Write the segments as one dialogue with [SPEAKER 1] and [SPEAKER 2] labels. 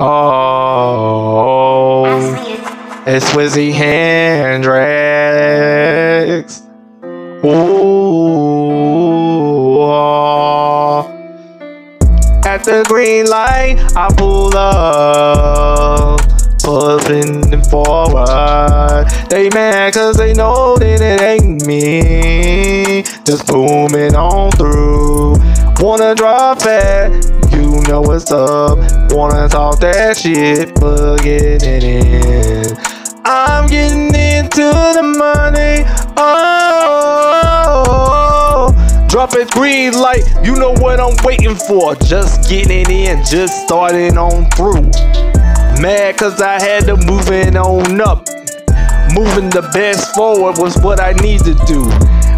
[SPEAKER 1] Oh, it's Wizzy Hendrix. Ooh, oh. At the green light, I pull up, pushing forward. They mad cause they know that it ain't me. Just booming on through. Wanna drop it, you know what's up. Wanna talk that shit, but getting it in. I'm getting into the money. Oh, drop it green light. You know what I'm waiting for. Just getting it in, just starting on through. Mad cause I had to move it on up. Moving the best forward was what I need to do.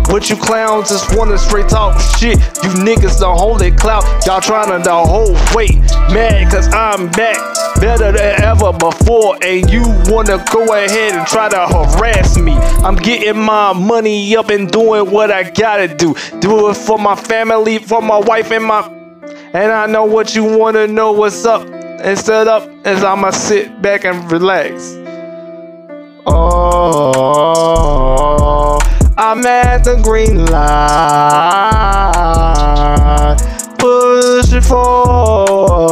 [SPEAKER 1] What you clowns just wanna straight talk shit. You niggas don't hold it clout. Y'all trying to whole weight. Mad cause I'm back better than ever before. And you wanna go ahead and try to harass me. I'm getting my money up and doing what I gotta do. Do it for my family, for my wife and my. And I know what you wanna know what's up. Instead up as I'ma sit back and relax. Oh, At the green light, push it forward.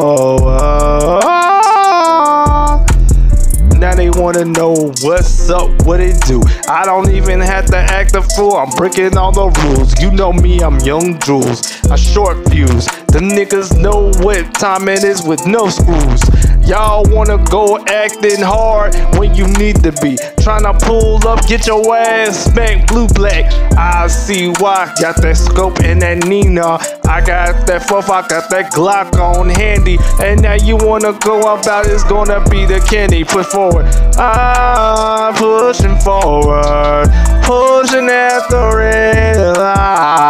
[SPEAKER 1] Now they wanna know what's up, what it do. I don't even have to act a fool. I'm breaking all the rules. You know me, I'm young Jules. I short fuse. The niggas know what time it is with no screws. Y'all wanna go acting hard when you need to be. Tryna pull up, get your ass smacked blue black. I see why. Got that scope and that Nina. I got that fourth, I got that Glock on handy. And now you wanna go about it's gonna be the candy. Push forward. I'm pushing forward. Pushing at the red light.